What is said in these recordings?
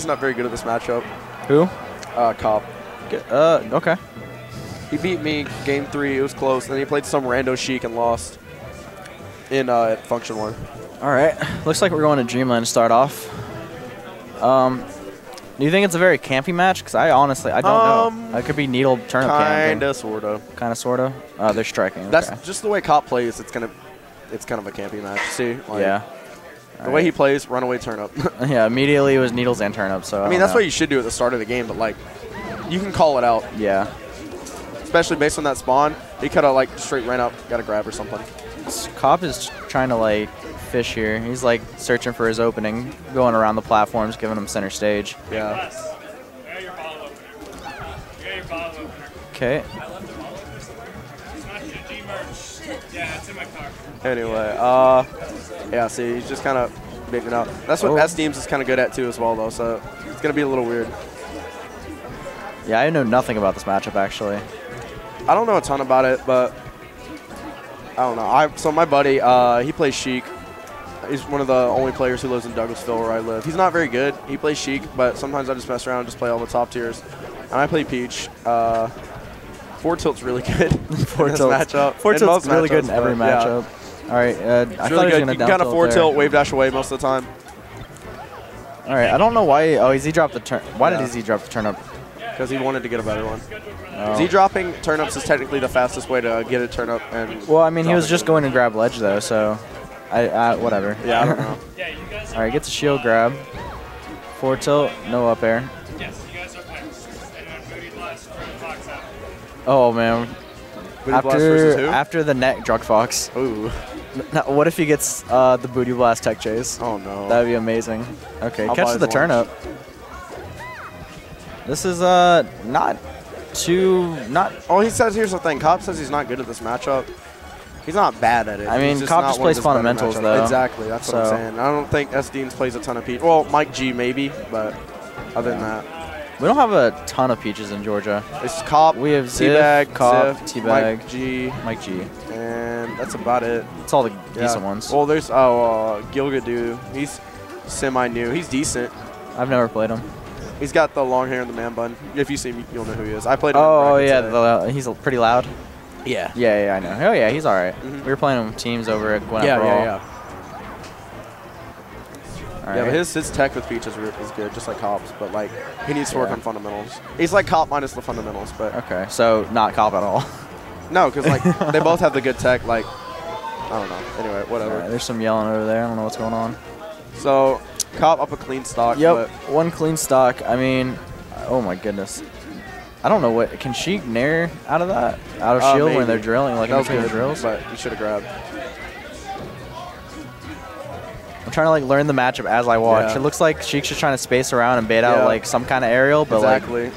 He's not very good at this matchup. Who? Uh, CAUP. Uh, okay. He beat me game three. It was close. Then he played some rando Sheik and lost in uh, Function One. All right. Looks like we're going to Dreamland to start off. Um, do you think it's a very campy match? Because I honestly, I don't Um, know. It could be needle turnip Kinda, sorta. Kind of, sort of. Uh, they're striking. Okay. That's just the way CAUP plays. It's gonna, it's kind of a campy match. See, like, yeah. The way he plays, runaway turnip. yeah, immediately it was needles and turnips. So I, I mean, don't that's know. what you should do at the start of the game. But like, you can call it out, Yeah. especially based on that spawn. He could have like straight ran up, got a grab or something. CAUP is trying to like fish here. He's like searching for his opening, going around the platforms, giving him center stage. Yeah. Okay. Anyway, uh, yeah. See, he's just kind of making it out. That's what Oh. SDeems is kind of good at too, as well, though. So it's gonna be a little weird. Yeah, I know nothing about this matchup actually. I don't know a ton about it, but I don't know. I so my buddy, uh, he plays Sheik. He's one of the only players who lives in Douglasville where I live. He's not very good. He plays Sheik, but sometimes I just mess around and just play all the top tiers. And I play Peach. Uh, Four Tilt's really good Four in this tilts. matchup. Four tilt's really good in every matchup. yeah. All right, uh, I It's thought really he was good. gonna You can kind of there. tilt, wave dash away most of the time. All right, I don't know why. Oh, Z dropped the turn. Why Yeah. did Z drop the turnip? Because he wanted to get a better one. Oh. Z dropping turnips is technically the fastest way to get a turnip. And Well, I mean, he was just going to grab ledge though, so I, I whatever. Yeah, I don't know. All right, gets a shield grab. Four tilt, no up air. Oh man. Booty blast versus After after the net drug fox. Ooh. Now, what if he gets uh, the booty blast tech chase? Oh no. That'd be amazing. Okay, I'll catches the his turnip. This is uh not too not. Oh, he says here's the thing. CAUP says he's not good at this matchup. He's not bad at it. I mean, CAUP just plays fundamentals, though. Exactly. That's what I'm saying. I don't think SDeems plays a ton of Peach. Well, Mike G maybe, but other than that, We don't have a ton of peaches in Georgia. it's CAUP. We have Ziff, Teabag, CAUP, Ziff, Teabag. Mike G, Mike G. and that's about it. It's all the Yeah. decent ones. Well, there's oh uh, Gilgadoo. He's semi new. He's decent. I've never played him. He's got the long hair and the man bun. If you see him, you'll know who he is. I played him. Oh yeah, the, he's pretty loud. yeah. Yeah, yeah, I know. Oh yeah, he's all right. Mhm. We were playing him teams over at Gwinnett Yeah, yeah, yeah. All Yeah, but his, his tech with Peach is, is good, just like CAUP's. But like, he needs to work Yeah. on fundamentals. He's like CAUP minus the fundamentals, but okay, so not CAUP at all. no, because like they both have the good tech. Like, I don't know. Anyway, whatever. right, there's some yelling over there. I don't know what's going on. So, CAUP up a clean stock. Yep, one clean stock. I mean, oh my goodness. I don't know what can she nair out of that out of Uh, shield when they're drilling like that in was between good, drills. but you should have grabbed. I'm trying to like learn the matchup as I watch. Yeah. It looks like Sheik's just trying to space around and bait Yeah. out like some kind of aerial, but exactly. like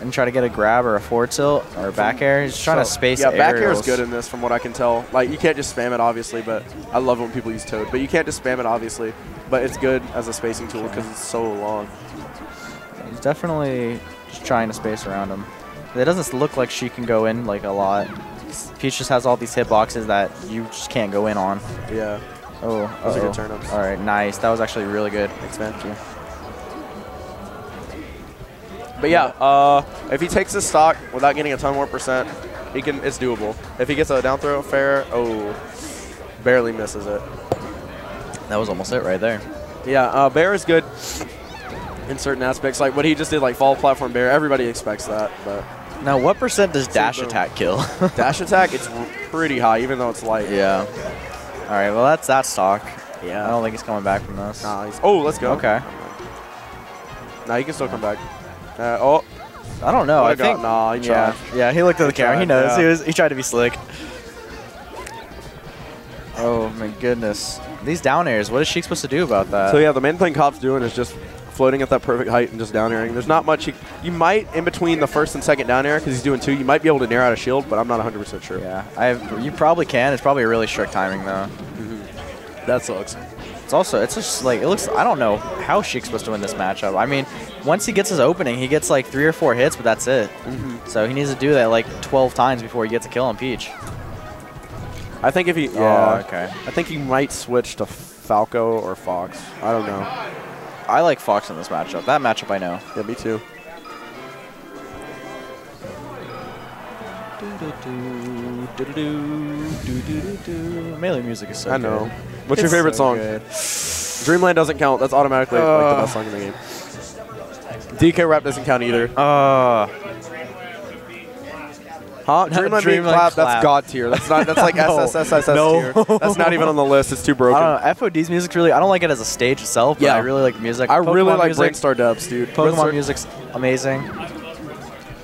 and try to get a grab or a forward tilt or a back air. He's trying to space Yeah, back air is good in this, from what I can tell. Like, you can't just spam it, obviously, but I love when people use Toad. But you can't just spam it, obviously. But it's good as a spacing tool because it's so long. He's definitely just trying to space around him. It doesn't look like she can go in like a lot. Peach just has all these hitboxes that you just can't go in on. Yeah. Oh, Those are good uh-oh. turnips. All right, nice. That was actually really good. Thank you. But yeah, uh, if he takes his stock without getting a ton more percent, he can. It's doable. If he gets a down throw fair, oh, barely misses it. That was almost it right there. Yeah, uh, Bear is good in certain aspects. Like what he just did, like fall platform Bear. Everybody expects that, but Now, what percent does dash attack kill? dash attack, it's pretty high, even though it's light. yeah. All right, well, that's that stock. Yeah. I don't think he's coming back from this. Nah, he's, oh, let's go. Okay. Nah, he can still come back. Uh, oh, I don't know. I Would've got- think. nah, he yeah. tried. Yeah, he looked at the He camera. He tried, knows. He was. He tried to be slick. Oh my goodness! These down airs. What is she supposed to do about that? So yeah, the main thing CAUP's doing is just floating at that perfect height and just down airing. There's not much. He, you might in between the first and second down air because he's doing two. You might be able to nair out a shield, but I'm not 100 percent sure. Yeah, I have, you probably can. It's probably a really strict timing though. that sucks. It's also it's just like it looks. I don't know how Sheik's supposed to win this matchup. I mean, once he gets his opening, he gets like three or four hits, but that's it. Mm-hmm. So he needs to do that like 12 times before he gets a kill on Peach. I think if he, Oh, yeah, okay. I think he might switch to Falco or Fox. I don't know. I like Fox in this matchup. That matchup I know. Yeah, me too. Melee music is so I know. good. What's your It's favorite so song? good. Dreamland doesn't count. That's automatically like the Uh. best song in the game. DK rap doesn't count either. Uh, Huh? Dreamland, being Dreamland clap, clap. that's god tier. That's not. That's like No. SSSSS No. tier. That's not even on the list. It's too broken. I don't know. FOD's music's really. I don't like it as a stage itself, but Yeah. I really like music. I really Pokemon like music. Brinstar Depths, dude. Pokemon Brinstar, music's amazing.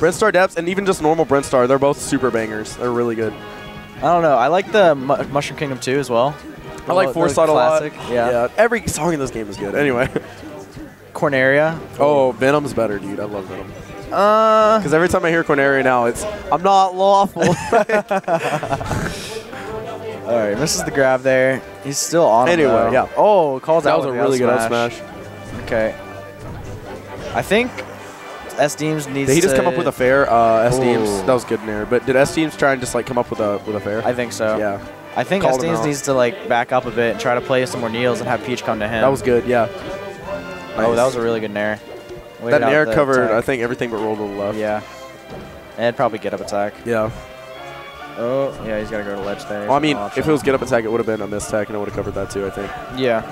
Brinstar Depths, and even just normal Brinstar, they're both super bangers. They're really good. I don't know. I like the Mu Mushroom Kingdom 2 as well. I like Fourside a lot. Yeah. yeah. Every song in this game is good. Anyway. Corneria. Oh, Venom's better, dude. I love Venom. Uh, Because every time I hear Corneria now, it's I'm not lawful. all right, misses the grab there. He's still on. Anyway, though. yeah. Oh, calls that out That was a really good smash. Okay. I think SDeems needs. Did he just to, come up with a fair uh, SDeems? That was good in there. But did SDeems try and just like come up with a with a fair? I think so. yeah, I think Called S him Deems out. needs to like back up a bit and try to play some more needles and have Peach come to him. that was good. Yeah. Oh, that was a really good nair. that Waited out nair covered. attack. I think everything but roll to the left. Yeah. And probably get up attack. Yeah. Oh, yeah, he's got to go to ledge there. Well, I mean, if it was get up attack, it would have been a miss attack, and it would have covered that too. I think. Yeah,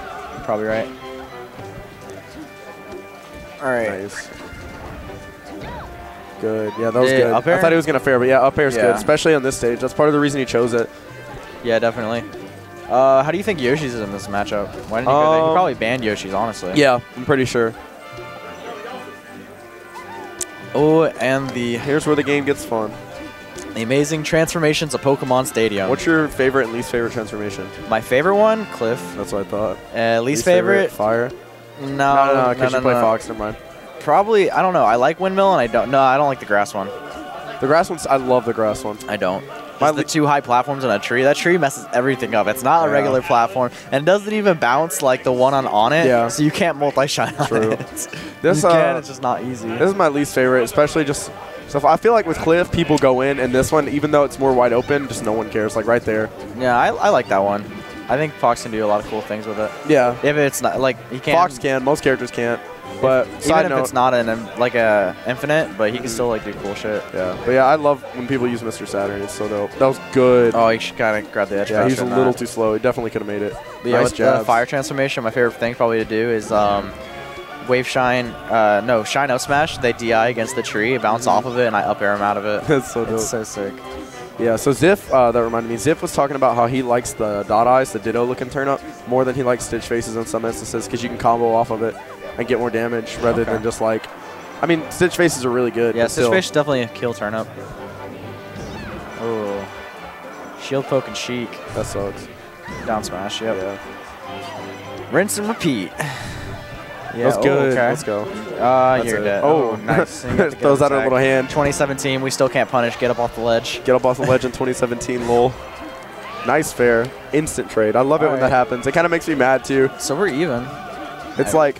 probably right. All right. Nice. Good. Yeah, that was The good. I thought he was gonna fair, but yeah, up air is Yeah. good, especially on this stage. That's part of the reason he chose it. Yeah, definitely. Uh, how do you think Yoshi's is in this matchup? Why didn't he go there? He Um, probably banned Yoshi's, honestly. Yeah, I'm pretty sure. Oh, and the, Here's where the game gets fun. the amazing transformations of Pokemon Stadium. What's your favorite and least favorite transformation? My favorite one, Cliff. That's what I thought. Uh, least, favorite, Fire. no, No, no, no, because no, you play no. Fox. Never mind. Probably, I don't know. I like Windmill, and I don't. No, I don't like the grass one. The grass ones. I love the grass one. I don't. Just the two high platforms and a tree. That tree messes everything up. It's not a regular platform, and doesn't even bounce like the one on on it. Yeah. So you can't multi shine on True. it. This you uh, can. It's just not easy. this is my least favorite, especially just. So I feel like with Cliff, people go in, and this one, even though it's more wide open, just no one cares. Like right there. yeah, I, I like that one. I think Fox can do a lot of cool things with it. Yeah. If it's not like he can't. Fox can. Most characters can't. But Even side if note, it's not an um, like a infinite, but he can still like do cool shit. Yeah, but yeah, I love when people use Mr. Saturn. It's so dope. That was good. Oh, he should kind of grab the edge. yeah, he's a little that. too slow. He definitely could have made it. But yeah, nice with the fire transformation, my favorite thing probably to do is um, wave shine. Uh, no, shine out smash. They di against the tree, bounce off of it, and I up air him out of it. That's so dope. It's so sick. Yeah, so Ziff, uh, that reminded me, Ziff was talking about how he likes the dot eyes, the ditto looking turn up, more than he likes Stitch faces in some instances because you can combo off of it and get more damage rather Okay. than just like. I mean, Stitch faces are really good. Yeah, Stitch is definitely a kill turn up. Oh, shield poke and Sheik That sucks. down smash. Yep. Yeah. Rinse and repeat. Yeah, That's oh, good. okay. Let's go. Uh, That's you're it. dead. Oh, Oh, nice. And you got the Throws out a little hand. 2017, we still can't punish. Get up off the ledge. Get up off the ledge in 2017 lol. Nice fair. Instant trade. I love it when that happens. It kind of makes me mad too. So we're even. It's like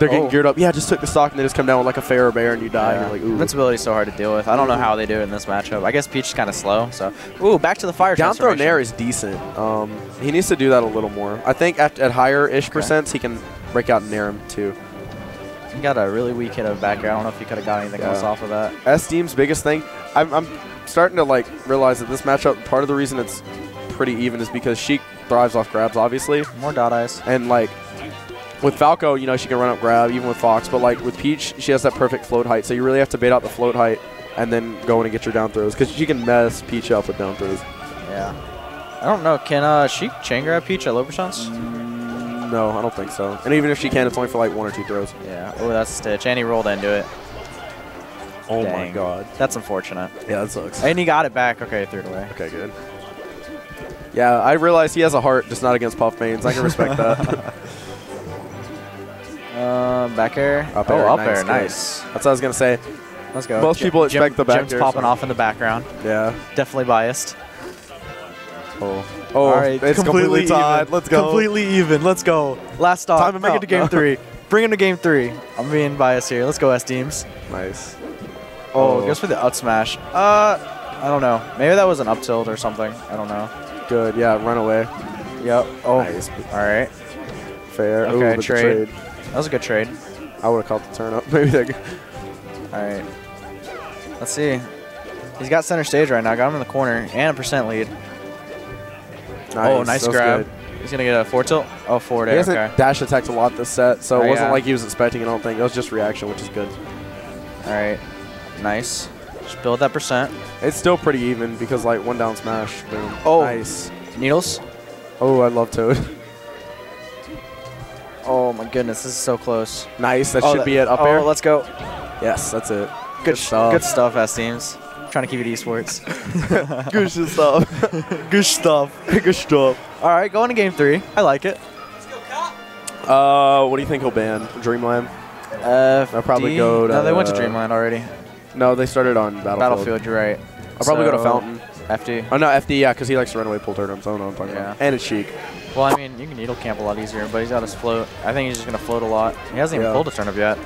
they're getting Oh. geared up. Yeah, just took the stock and they just come down with like a fairer bear and you die. Yeah. Like. Invincibility is so hard to deal with. I don't know how they do it in this matchup. I guess Peach is kind of slow. So, ooh, back to the fire Down throw nair is decent. Um, he needs to do that a little more. I think at, at higher ish Okay. percents he can break out and nair him too. He got a really weak hit of back air. I don't know if he could have got anything Yeah. else off of that. SDeems's biggest thing, I'm, I'm starting to like realize that this matchup, part of the reason it's pretty even is because Sheik thrives off grabs, obviously, More dot eyes. and like with Falco, you know, she can run up grab even with Fox, but like with Peach, she has that perfect float height, so you really have to bait out the float height and then go in and get your down throws because she can mess Peach up with down throws. Yeah. I don't know. Can uh, she chain grab Peach at low percents? No, I don't think so. And even if she can, it's only for like one or two throws. Yeah. Oh, that's a stitch. And he rolled into it. Oh my god. That's unfortunate. Yeah, that sucks. And he got it back. Okay, threw it away. Okay, good. Yeah, I realize he has a heart, just not against Puff Mains. I can respect that. Um, back air. Up oh, air, up nice, air. good. Nice. That's what I was gonna say. Let's go. Most Jim- people expect Jim- the back Jim's air, popping so- off in the background. Yeah. Definitely biased. Oh. Oh, All right, it's completely, tied. even. Let's go. Completely even. Let's go. Last stop. Time him Bring out. it to game three. Bring him to game three. I'm being biased here. Let's go, SDeems. Nice. Oh, Oh. goes for the up smash. Uh, I don't know. Maybe that was an up tilt or something. I don't know. Good. Yeah, run away. Yep. Oh, Nice. all right. Fair. Ooh, Okay, with the trade. That was a good trade. I would have caught the turn up. Maybe that. All right. Let's see. He's got center stage right now. Got him in the corner and a percent lead. oh, nice That grab. He's gonna get a four tilt. Oh, forward He hasn't Okay. dash attacked a lot this set, so Oh, it wasn't yeah. like he was expecting it. I don't think it was just reaction, which is good. All right. Nice. Just build that percent. It's still pretty even because like one down smash. Boom. Oh. nice. Needles. Oh, I love Toad. Oh my goodness, this is so close. nice. That Oh, should that- be it. Up oh, air. let's go. Yes, that's it. Good, stuff. Good stuff, SDeems. Trying to keep it esports. Good stuff. good stuff. Good stuff. All right, going to game three. I like it. Let's go, CAUP. Uh, what do you think he'll ban? Dreamland? Uh, I'll probably go to, No, they went to uh, Dreamland already. No, they started on Battlefield. Battlefield, you're right. I'll probably go to Fountain. FD. Oh no, FD, yeah, because he likes to run away pull tournaments. I don't know what I'm talking Yeah. about. And it's Sheik. Well, I mean, you can needle camp a lot easier, but he's got his float. I think he's just going to float a lot. He hasn't even Yeah. pulled a turnip yet.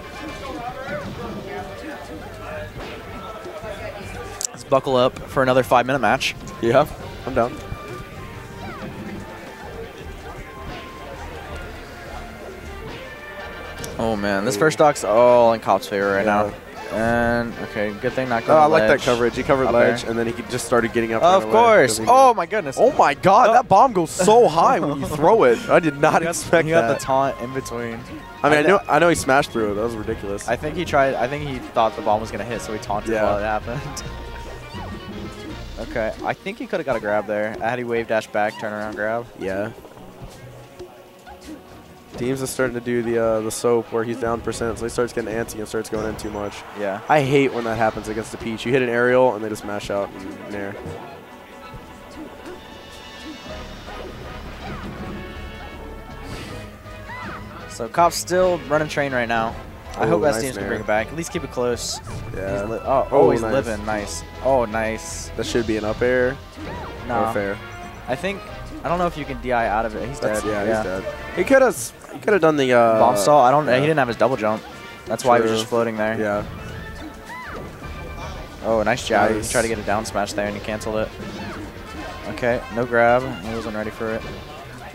Let's buckle up for another five-minute match. Yeah, I'm down. Oh, man. This first stock's all in CAUP's favor right Yeah. now. And, okay, good thing not Oh, I like that coverage. He covered Up ledge, and then he just started getting up. Of course. Oh, my goodness. Oh my God, Oh. that bomb goes so high when you throw it. I did not got- expect he that. got the taunt in between. I mean, I I- know, I know he smashed through it. That was ridiculous. I think he tried. I think he thought the bomb was gonna hit, so he taunted Yeah. while it happened. okay, I think he could have got a grab there. Had he wave dash back, turn around grab. yeah. Deems is starting to do the uh, the soap where he's down percent, so he starts getting antsy and starts going in too much. Yeah. I hate when that happens against the Peach. You hit an aerial and they just mash out in air. So CAUP's still running train right now. I Ooh, hope nice SDeems can nair. bring it back. At least keep it close. Yeah. He's oh, oh, Oh, he's nice. living. Nice. Oh, nice. That should be an up air. No, Or fair. I think I don't know if you can DI out of it. He's That's, dead. yeah, he's dead. He could have he could have done the uh, Bomb stall. I don't. yeah. He didn't have his double jump. That's why he was just floating there. Yeah. Oh, nice jab. Nice. He tried to get a down smash there and he canceled it. Okay, no grab. He wasn't ready for it.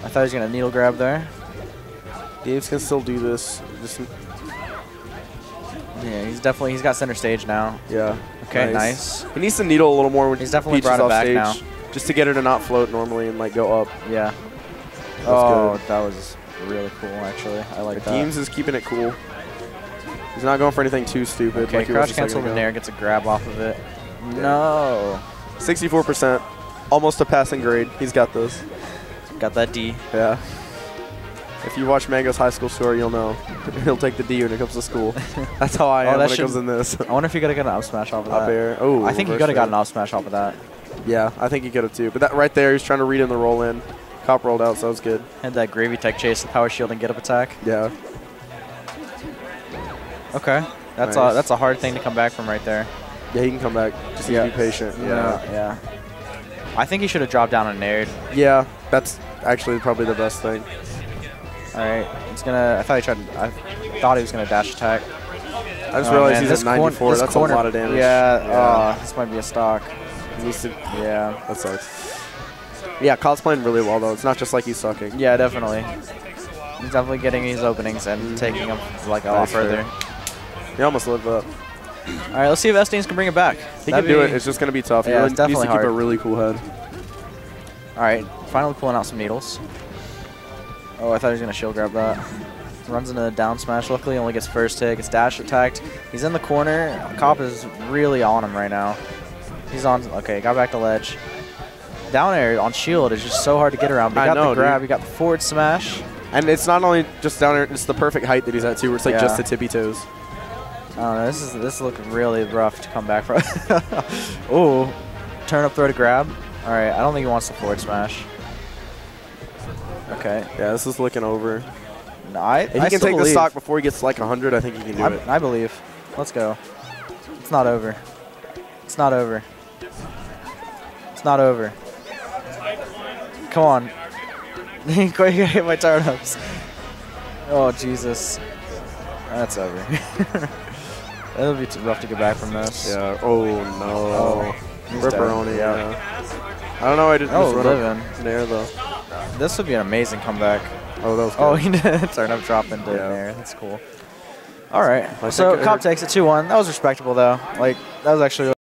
I thought he was gonna needle grab there. Games can still do this. Just Yeah, he's definitely he's got center stage now. yeah. Okay, nice. He needs to needle a little more when He's definitely Peach brought it off back stage, now. just to get her to not float normally and like go up. Yeah. That's oh, good. that was really cool actually. I like that. Deems is keeping it cool. He's not going for anything too stupid. okay, like he crouch cancel the ago. nair, gets a grab off of it. No. 64%, almost a passing grade. He's got this. Got that D. Yeah. If you watch Mang0's high school story, you'll know he'll take the D when it comes to school. That's how I Oh, am that when it comes in this. I wonder if he could have got an up smash off of Up that. air. Oh, I think he could have got an up smash off of that. Yeah, I think he could have too. But that right there, he's trying to read in the roll in. CAUP rolled out, so that was good. Had that gravy tech chase, the power shield and get up attack. Yeah. Okay. That's a that's a hard thing to come back from right there. Yeah, he can come back. Just to be patient. Yeah. Yeah. I think he should have dropped down and nared. Yeah, that's actually probably the best thing. All right. It's gonna. I thought he tried. I thought he was gonna dash attack. I just Oh, realized man, he's this at corner- 94. this That's corner- a lot of damage. Yeah. yeah. Oh, this might be a stock. To, Yeah. that sucks. Yeah, Kyle's playing really well though. It's not just like he's sucking. Yeah, definitely. He's definitely getting these openings and mm-hmm. taking them like a lot further. He almost lived up. All right. Let's see if SDeems can bring it back. He That'd can do it. It's just gonna be tough. He Yeah, really it's definitely needs to keep hard. a really cool head. All right. Finally pulling out some needles. Oh, I thought he was gonna shield grab that. Runs into the down smash. Luckily, only gets first hit. Gets dash attacked. He's in the corner. CAUP is really on him right now. He's on. Okay, got back to ledge. Down air on shield is just so hard to get around. But I got know, the grab. dude. He got the forward smash. And it's not only just down there; it's the perfect height that he's at too, where it's like Yeah. just the tippy toes. I don't know. This is this is looking really rough to come back from. oh, turn up throw to grab. All right. I don't think he wants the forward smash. Okay. Yeah, this is looking over. No, I, If he I can take the stock before he gets like 100, I think he can do it. I, I believe. Let's go. It's not over. It's not over. It's not over. Come on. Quick, hit my turnips. Oh, Jesus. That's over. It'll be too rough to get back from this. Yeah. Oh no. Oh. dead. Ripperoni. Yeah. Yeah. I don't know. I didn't Oh, just living. there though. This would be an amazing comeback. Oh, that was. Oh, he did turn up drop into Yeah. there. That's cool. All right. I So CAUP takes it 2-1. That was respectable though. Like that was actually